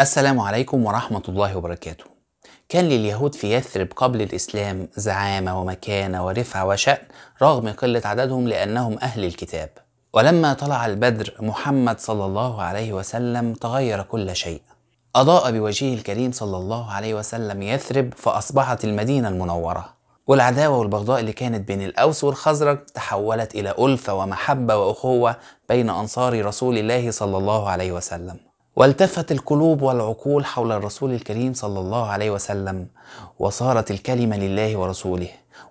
السلام عليكم ورحمة الله وبركاته. كان لليهود في يثرب قبل الإسلام زعامة ومكانة ورفعة وشأن رغم قلة عددهم لأنهم أهل الكتاب. ولما طلع البدر محمد صلى الله عليه وسلم تغير كل شيء. أضاء بوجهه الكريم صلى الله عليه وسلم يثرب فأصبحت المدينة المنورة. والعداوة والبغضاء اللي كانت بين الأوس والخزرج تحولت إلى ألفة ومحبة وأخوة بين أنصار رسول الله صلى الله عليه وسلم. والتفت القلوب والعقول حول الرسول الكريم صلى الله عليه وسلم وصارت الكلمة لله ورسوله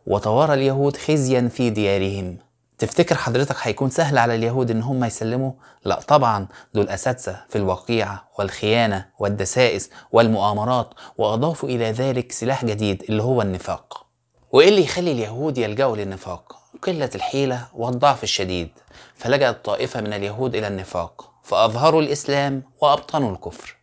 وتوارى اليهود خزيا في ديارهم تفتكر حضرتك هيكون سهل على اليهود إن هم يسلموا؟ لا طبعا دول اساتذه في الوقيعة والخيانة والدسائس والمؤامرات واضافوا إلى ذلك سلاح جديد اللي هو النفاق. وإيه اللي يخلي اليهود يلجأوا للنفاق؟ قلة الحيلة والضعف الشديد فلجأت طائفة من اليهود إلى النفاق فأظهروا الإسلام وأبطنوا الكفر.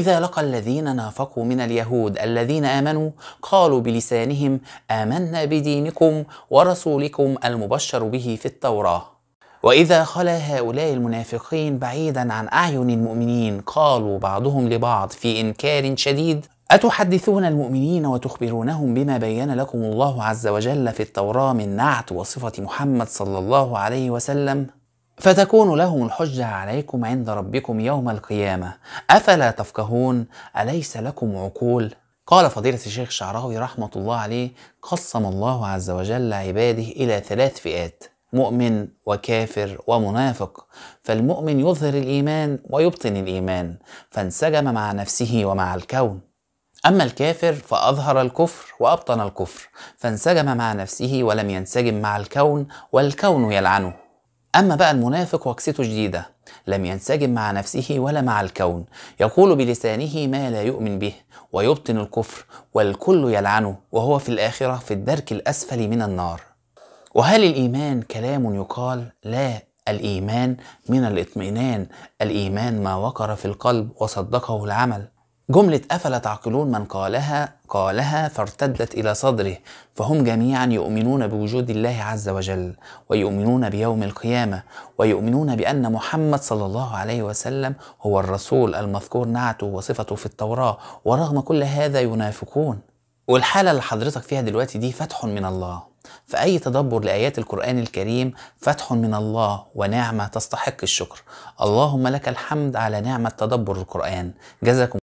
إذا لقى الذين نافقوا من اليهود الذين آمنوا قالوا بلسانهم آمنا بدينكم ورسولكم المبشر به في التوراة. وإذا خلا هؤلاء المنافقين بعيدا عن أعين المؤمنين قالوا بعضهم لبعض في إنكار شديد أتحدثون المؤمنين وتخبرونهم بما بين لكم الله عز وجل في التوراة من نعت وصفة محمد صلى الله عليه وسلم؟ فتكون لهم الحجة عليكم عند ربكم يوم القيامة. أفلا تفقهون؟ أليس لكم عقول؟ قال فضيلة الشيخ الشعراوي رحمة الله عليه قسم الله عز وجل عباده إلى ثلاث فئات مؤمن وكافر ومنافق. فالمؤمن يظهر الإيمان ويبطن الإيمان فانسجم مع نفسه ومع الكون. أما الكافر فأظهر الكفر وأبطن الكفر فانسجم مع نفسه ولم ينسجم مع الكون والكون يلعنه. أما بقى المنافق وكسته جديدة لم ينسجم مع نفسه ولا مع الكون يقول بلسانه ما لا يؤمن به ويبطن الكفر والكل يلعنه وهو في الآخرة في الدرك الأسفل من النار وهل الإيمان كلام يقال؟ لا الإيمان من الاطمئنان الإيمان ما وقر في القلب وصدقه العمل جملة أفلا تعقلون من قالها قالها فارتدت إلى صدره فهم جميعا يؤمنون بوجود الله عز وجل ويؤمنون بيوم القيامة ويؤمنون بأن محمد صلى الله عليه وسلم هو الرسول المذكور نعته وصفته في التوراة ورغم كل هذا ينافقون. والحالة اللي حضرتك فيها دلوقتي دي فتح من الله. فأي تدبر لآيات القرآن الكريم فتح من الله ونعمة تستحق الشكر. اللهم لك الحمد على نعمة تدبر القرآن. جزاكم